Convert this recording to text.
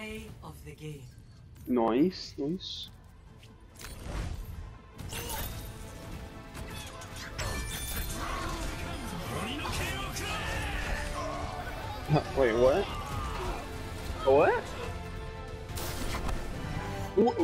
Play of the game. Nice, nice. Wait, what? What? what?